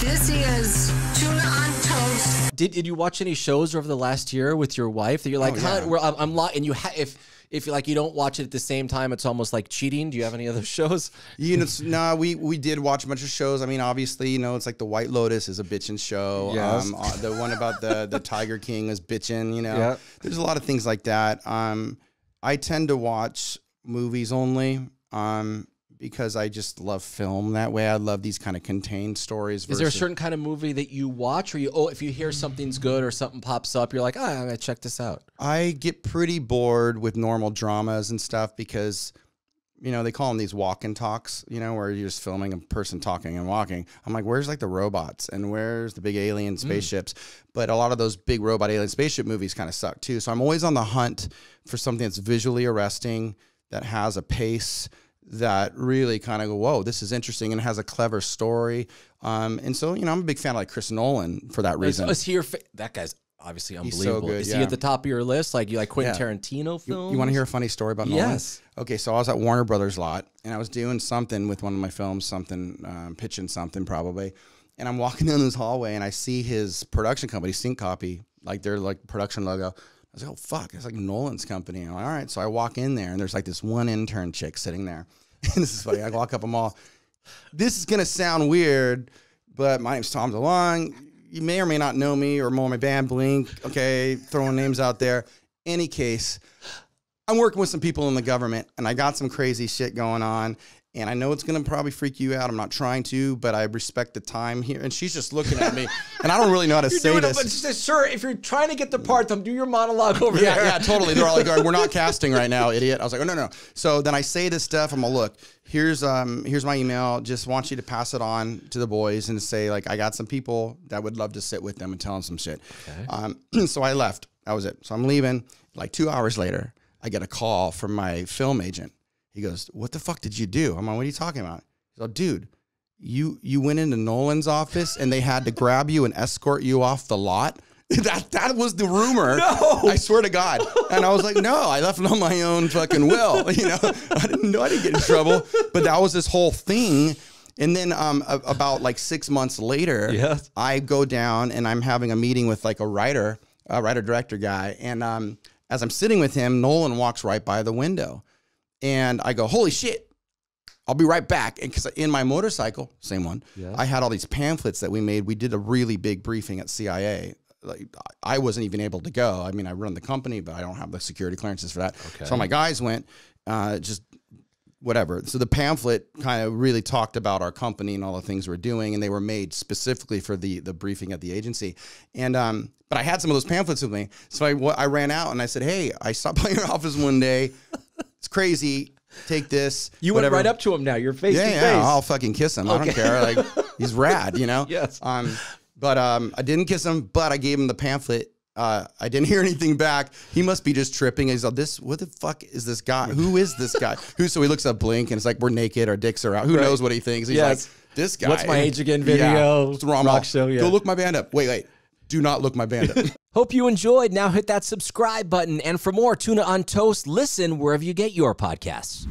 This is tuna on toast. Did, did you watch any shows over the last year with your wife that you're like, Oh, huh, yeah. we're, I'm, I'm lo-, and you ha- if if like you don't watch it at the same time, it's almost like cheating. Do you have any other shows? You know, it's- nah, we we did watch a bunch of shows. I mean, obviously, you know, it's like the White Lotus is a bitchin' show. Yes. Um, uh, the one about the the Tiger King is bitchin'. You know, Yeah. there's a lot of things like that. Um, I tend to watch movies only. Um, because I just love film that way. I love these kind of contained stories. Is there a certain kind of movie that you watch, or you oh, if you hear something's good or something pops up, you're like, ah, I'm gonna check this out. I get pretty bored with normal dramas and stuff because, you know, they call them these walk and talks, you know, where you're just filming a person talking and walking. I'm like, where's like the robots and where's the big alien spaceships? But a lot of those big robot alien spaceship movies kind of suck too. So I'm always on the hunt for something that's visually arresting, that has a pace that really kind of go, whoa, this is interesting and has a clever story. Um, and so, you know, I'm a big fan of like Chris Nolan for that reason. is he your fa- that guy's obviously so unbelievable. good, is he at the top of your list? Like you like Quentin Yeah. Tarantino You, films? want to hear a funny story about Nolan? Yes. Okay, so I was at Warner Brothers lot, and I was doing something with one of my films, something um, pitching something probably, and I'm walking down this hallway, and I see his production company, Syncopy, like their like production logo. I was like, oh fuck, it's like Nolan's company. I'm like, all right, so I walk in there, and there's like this one intern chick sitting there, and this is funny. I walk up them all. This is gonna sound weird, but my name's Tom DeLonge. You may or may not know me or more my band Blink. Okay, throwing names out there. Any case, I'm working with some people in the government and I got some crazy shit going on. And I know it's gonna probably freak you out. I'm not trying to, but I respect the time here. And she's just looking at me, and I don't really know how to You're say this. it, but sure, if you're trying to get the part, then do your monologue over yeah, there. yeah, totally. They're all like, "We're not casting right now, idiot." I was like, "Oh no, no." So then I say this stuff. I'm like, "Look, here's um, here's my email. Just want you to pass it on to the boys and say like, I got some people that would love to sit with them and tell them some shit." Okay. Um, so I left. That was it. So I'm leaving. Like two hours later, I get a call from my film agent. He goes, "What the fuck did you do?" I'm like, "What are you talking about?" He's like, "Dude." You you went into Nolan's office and they had to grab you and escort you off the lot. That that was the rumor. No. I swear to God. And I was like, no, I left it on my own fucking will. You know, I didn't know I didn't get in trouble. But that was this whole thing. And then um, a- about like six months later, Yes. I go down and I'm having a meeting with like a writer, a writer director guy. And um, as I'm sitting with him, Nolan walks right by the window. And I go, holy shit. I'll be right back. And because in my motorcycle, same one, Yes. I had all these pamphlets that we made. We did a really big briefing at CIA. Like I wasn't even able to go. I mean, I run the company, but I don't have the security clearances for that. Okay. So my guys went, uh, just whatever. So the pamphlet kind of really talked about our company and all the things we're doing, and they were made specifically for the the briefing at the agency. And um, but I had some of those pamphlets with me, so I I ran out and I said, "Hey, I stopped by your office one day. It's crazy. Take this. You whatever. went right up to him now. You're face Yeah, to yeah. face. I'll fucking kiss him. I don't care. Like he's rad, you know. Yes. Um, but um, I didn't kiss him, but I gave him the pamphlet. Uh, I didn't hear anything back. He must be just tripping. He's like, "This, what the fuck is this guy? Who is this guy? Who?" So he looks up Blink, and it's like we're naked, our dicks are out. Who Right. knows what he thinks? He's Yes. like, "This guy." What's my age again video, rock Rock show, yeah. Go look my band up. Wait, wait. Do not look my band up. Hope you enjoyed. Now hit that subscribe button. And for more Tuna on Toast, listen wherever you get your podcasts.